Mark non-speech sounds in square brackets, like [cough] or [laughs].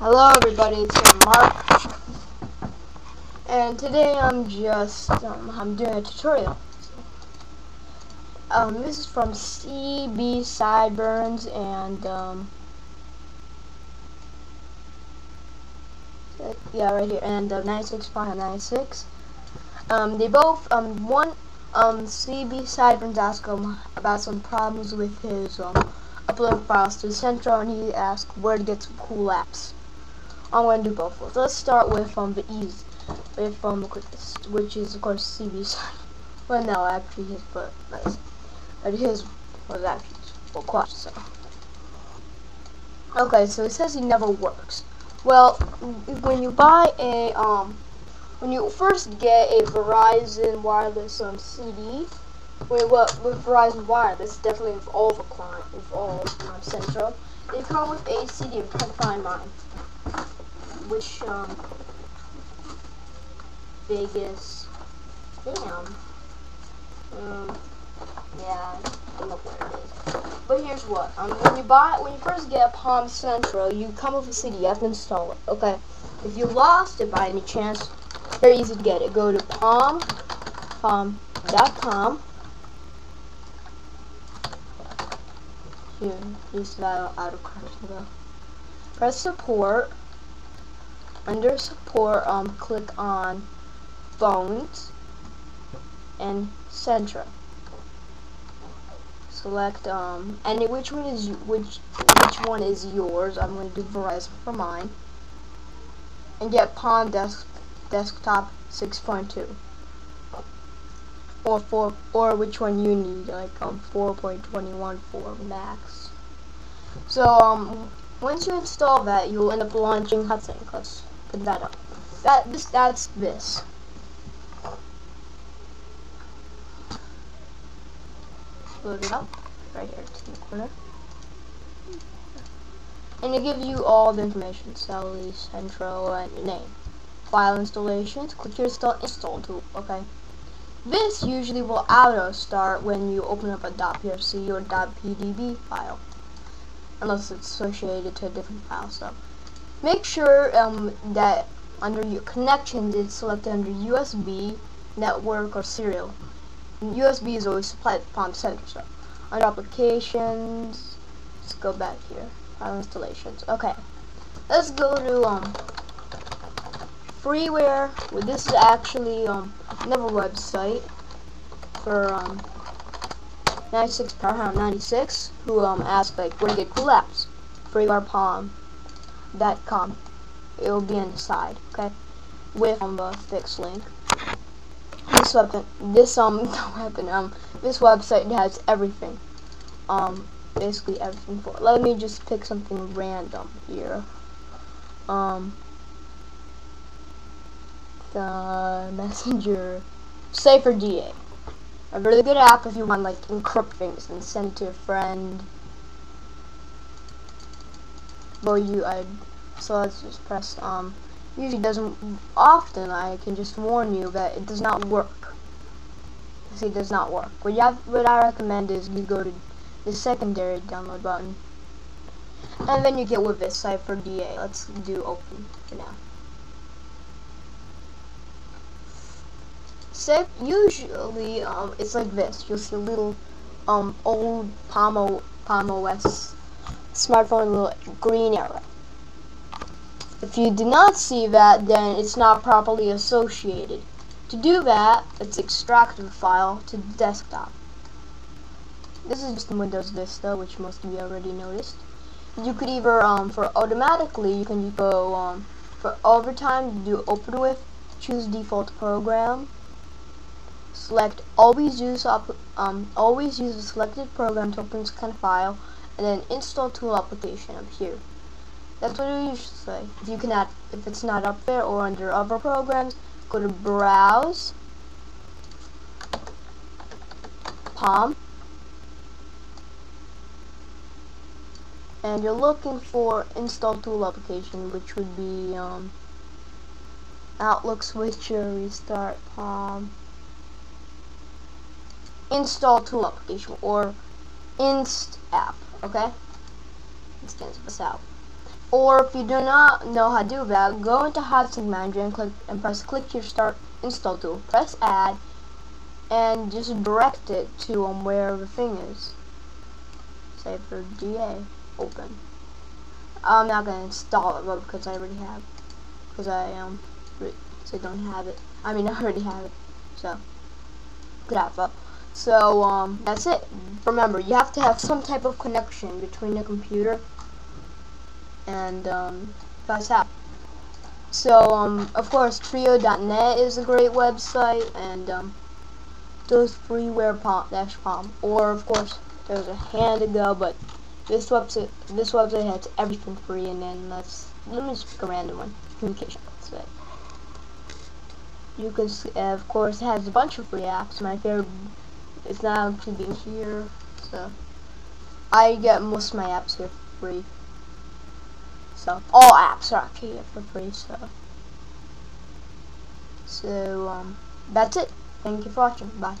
Hello everybody, it's Mark. And today I'm just, um, I'm doing a tutorial. Um, this is from CB Sideburns and, um, yeah, right here, and uh, 96.96. Um, they both, um, one, um, CB Sideburns asked him about some problems with his, um, upload files to Centro, and he asked where to get some cool apps. I'm to do both. Of Let's start with um the easy, with um which is of course CB's. [laughs] well, no, actually his, but that's but his was actually for quad. So okay, so it says he never works. Well, when you buy a um when you first get a Verizon wireless um CD. Wait, what with Verizon Wireless, definitely with all the client, with all um, Centro, they come with a CD. I'm trying find mine which um Vegas damn um yeah I don't know where it is. But here's what um when you buy when you first get a Palm Centro you come with a CD you have to install it okay? If you lost it by any chance very easy to get it. Go to palm palm.com here use that out of press support under support, um, click on phones and Centro. Select um, and which one is which which one is yours? I'm going to do Verizon for mine, and get Palm Desk Desktop 6.2 or four or which one you need, like um 4.21 for max. So um once you install that, you'll end up launching HotSync. Put that up. That this that's this. Load it up right here to the corner. And it gives you all the information, Sally, Centro, and your name. File installations, click here install install tool, okay. This usually will auto start when you open up a .prc or .pdb file. Unless it's associated to a different file, so Make sure um, that under your connections it's selected under USB, network, or serial. USB is always supplied upon center. So under applications, let's go back here. File installations. Okay, let's go to um freeware. Well, this is actually um another website for um 96 Powerhound 96 who um asked like where to get cool apps. Freeware Palm com. It will be on the side, okay? With um, the fixed link. This weapon, this um, [laughs] weapon, um, this website has everything. Um, basically everything for. It. Let me just pick something random here. Um, the messenger, Safer DA. A really good app if you want like encrypt things and send it to a friend well you I so let's just press um usually doesn't often I can just warn you that it does not work. See it does not work. What you have what I recommend is you go to the secondary download button and then you get with this Cypher DA let's do open for now. So usually um it's like this. You'll see a little um old Palm, Palm OS smartphone little green arrow. If you do not see that, then it's not properly associated. To do that, let's extract the file to the desktop. This is just Windows Vista, which most of you already noticed. You could either, um, for automatically, you can go, um, for overtime, do open with, choose default program, select always use, um, always use a selected program to open this kind of file, and then install tool application up here. That's what you should say. If you can add, if it's not up there or under other programs, go to browse, Palm, and you're looking for install tool application, which would be um, Outlook Switcher, Restart Palm, install tool application, or inst app okay? Let's cancel out. Or if you do not know how to do that, go into HotSync Manager and click and press click here start install tool. Press add and just direct it to um, where the thing is. Say for GA open. I'm not gonna install it though because I already have because I um so don't have it. I mean [laughs] I already have it. So good alpha. So um that's it. Remember you have to have some type of connection between the computer and um, that's how. So, um, of course, Trio.net is a great website, and um, does freeware palm dash palm. Or, of course, there's a Handango, but this website this website has everything free. And then let's let me just pick a random one. Communication website. You can, see, of course, it has a bunch of free apps. My favorite now to be here, so I get most of my apps here for free. So all apps are actually for free. So so um, that's it. Thank you for watching. Bye.